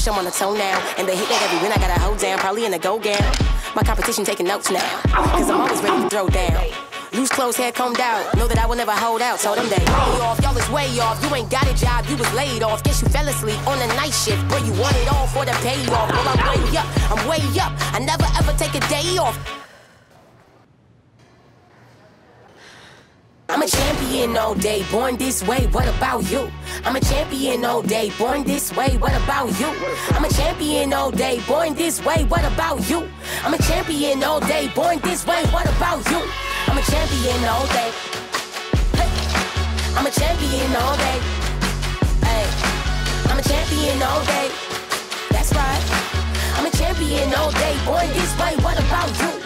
wish I'm on the toe now. And they hit that every win, I got a hold down, probably in a go gown. My competition taking notes now, cause I'm always ready to throw down. Loose clothes, hair combed out. Know that I will never hold out. Told them they way off. Y'all is way off. You ain't got a job. You was laid off. Guess you fell asleep on the night shift. Boy, you want it all for the payoff. Well, I'm way up. I'm way up. I never ever take a day off. I'm a champion all day, born this way. What about you? I'm a champion all day, born this way. What about you? I'm a champion all day, born this way. What about you? I'm a champion all day, born this way. What about you? I'm a champion all day. I'm a champion all day. Hey. I'm a champion all day. That's right. I'm a champion all day, born this way. What about you?